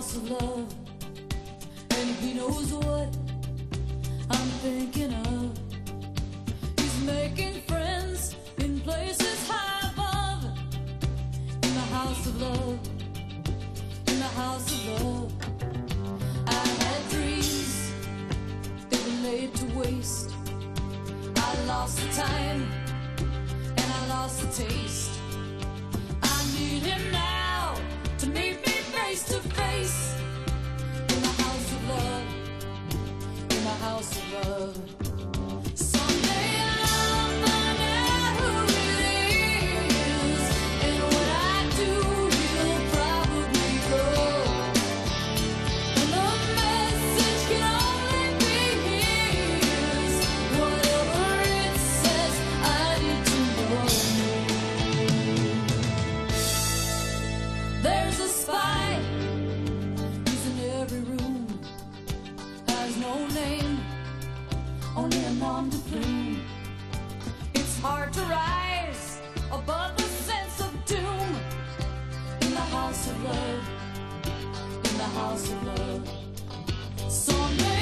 house of love, and he knows what I'm thinking of. He's making friends in places high above, in the house of love, in the house of love. I had dreams, they were laid to waste. I lost the time, and I lost the taste. I need him now There's a spy. He's in every room. Has no name, only a nom de plume. It's hard to rise above the sense of doom in the house of love. In the house of love. Someday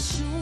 love